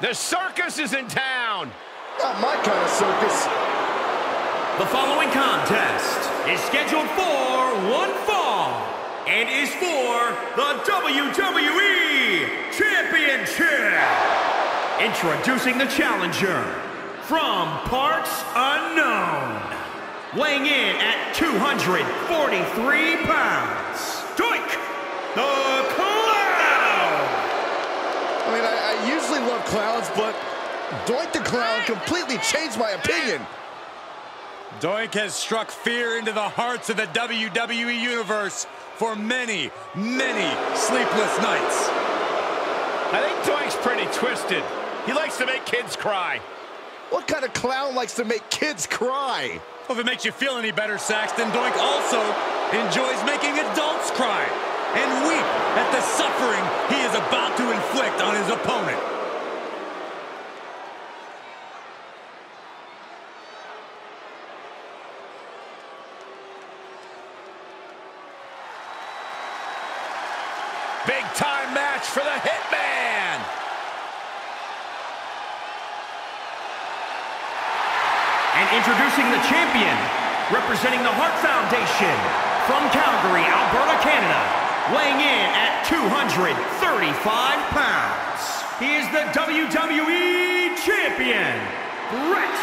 The circus is in town. Not my kind of circus. The following contest is scheduled for one fall and is for the WWE Championship. Introducing the challenger from parts unknown, weighing in at 243 pounds, Doink the Clown. I mean, I, I usually love clowns, but Doink the Clown completely changed my opinion. Doink has struck fear into the hearts of the WWE Universe for many, many sleepless nights. I think Doink's pretty twisted. He likes to make kids cry. What kind of clown likes to make kids cry? Well, if it makes you feel any better, Saxton, Doink also enjoys making adults cry and weep at the suffering he is about to inflict on his opponent. Big time match for the Hitman. And introducing the champion, representing the Hart Foundation, from Calgary, Alberta, Canada, weighing in at 235 pounds. He is the WWE Champion, Bret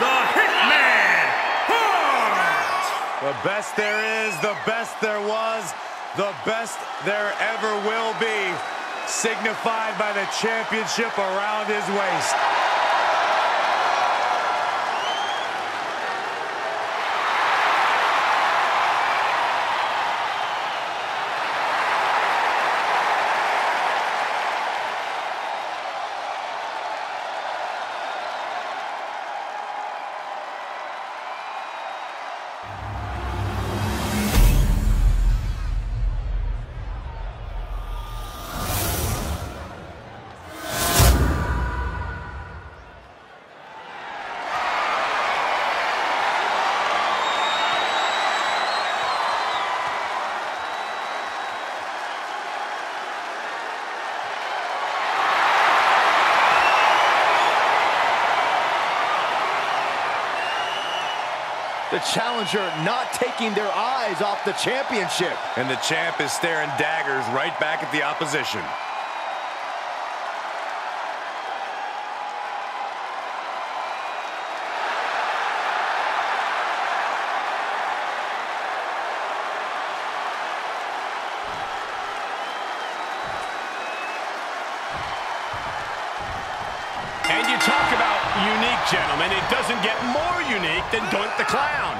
the Hitman Hart. The best there is, the best there was, the best there ever will be, signified by the championship around his waist. The challenger not taking their eyes off the championship. And the champ is staring daggers right back at the opposition. And you talk about unique, gentlemen. It doesn't get more unique than Doink the Clown.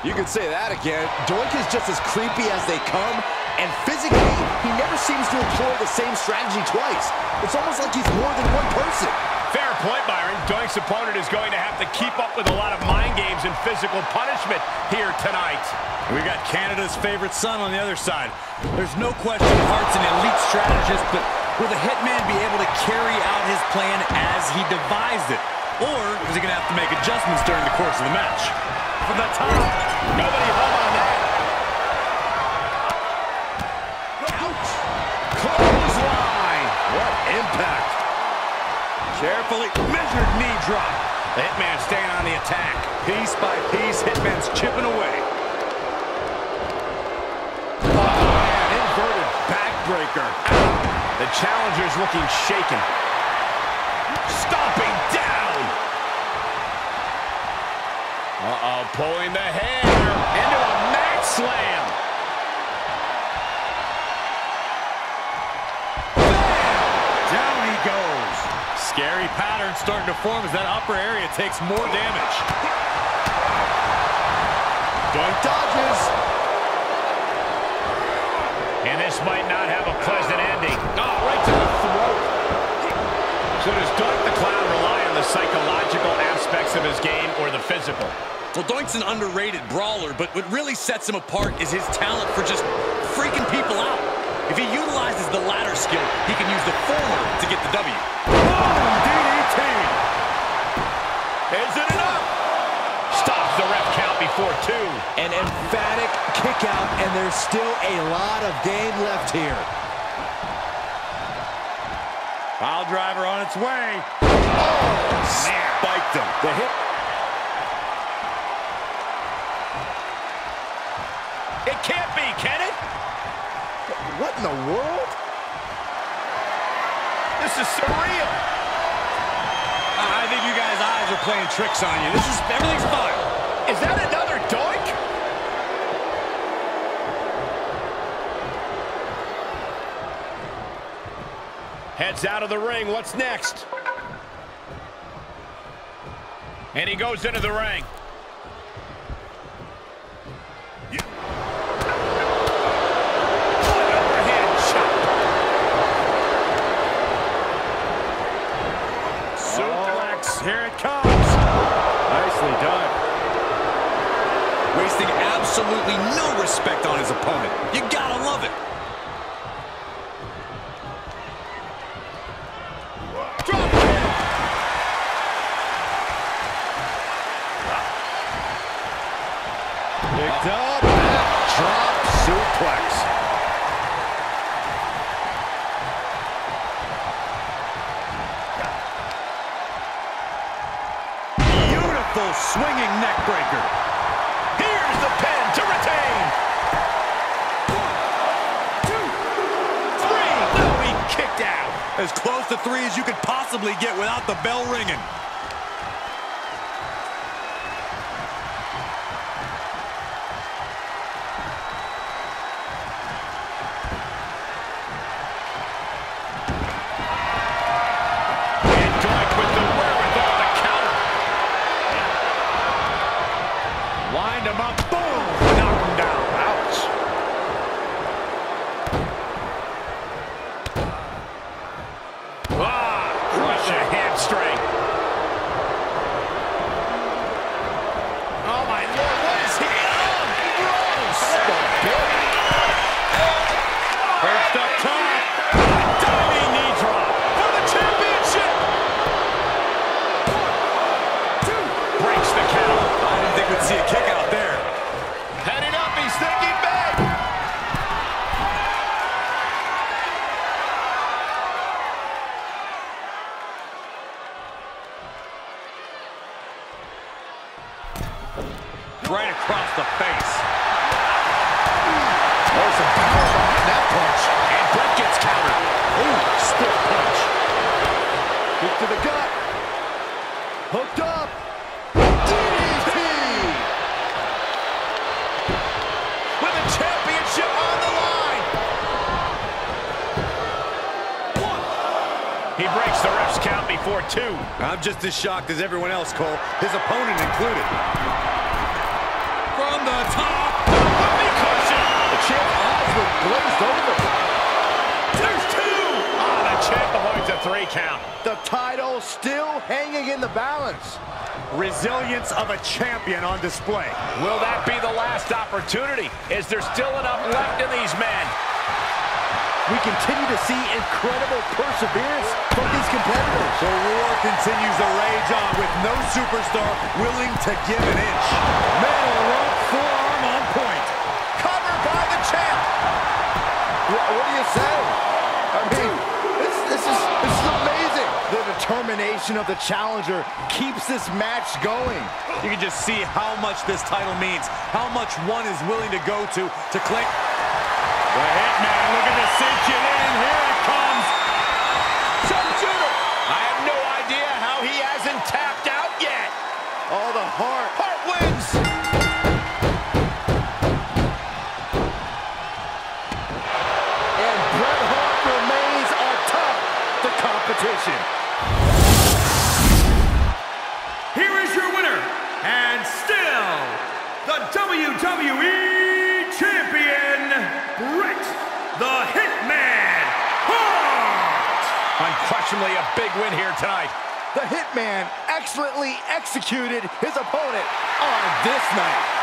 You can say that again. Doink is just as creepy as they come, and physically, he never seems to employ the same strategy twice. It's almost like he's more than one person. Fair point, Byron. Doink's opponent is going to have to keep up with a lot of mind games and physical punishment here tonight. We've got Canada's favorite son on the other side. There's no question Hart's an elite strategist, but will the Hitman be able to carry out his plan as he devised it? Or is he going to have to make adjustments during the course of the match? From the top. Nobody home on that. Ouch! Clothesline. What impact! Carefully measured knee drop. The Hitman staying on the attack. Piece by piece, Hitman's chipping away. Oh, man, inverted backbreaker. The challenger's looking shaken. Stomping down. Uh-oh, pulling the hair into a mat slam. Down he goes. Scary pattern starting to form as that upper area takes more damage. Doink dodges. And this might not have a pleasant ending. Oh, right to the throat. So does Doink the Clown rely on the psychological aspects of his game or the physical? Well, Doink's an underrated brawler, but what really sets him apart is his talent for just freaking people out. If he utilizes the latter skill, he can use the former to get the W. Boom, DDT. Is it enough? Stops the ref count before two. An emphatic kick out, and there's still a lot of game left here. Pile driver on its way. Oh, spiked him. The hit. Can't be, can it? What in the world? This is surreal. I think you guys' eyes are playing tricks on you. This is everything's fine. Is that another doink? Heads out of the ring. What's next? And he goes into the ring. Here it comes. Nicely done. Wasting absolutely no respect on his opponent. You gotta love it. Drop. Ah. Picked up. Drop suplex. Swinging neck breaker. Here's the pin to retain. Two, three. No, he kicked out. As close to three as you could possibly get without the bell ringing. Across the face. There's some power behind that punch. And Bret gets countered. Ooh, stiff punch. Kick to the gut. Hooked up. DDT. with the championship on the line. One. He breaks the ref's count before two. I'm just as shocked as everyone else, Cole. His opponent included. From the top. Whoopee cushion. The champ's eyes were glazed over. There's two. Ah, the champ avoids a three count. The title still hanging in the balance. Resilience of a champion on display. Will that be the last opportunity? Is there still enough left in these men? We continue to see incredible perseverance from these competitors. The war continues to rage on with no superstar willing to give an inch. Middle rope forearm on point. Covered by the champ. What, what do you say? I mean, this, this is this is amazing. The determination of the challenger keeps this match going. You can just see how much this title means, how much one is willing to go to to click. The Hitman looking to cinch it in. Here it comes. Oh, the heart. Hart wins. And Bret Hart remains atop the competition. Here is your winner, and still the WWE Champion, Bret the Hitman Hart! Unquestionably a big win here tonight. The Hitman excellently executed his opponent on this night.